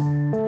you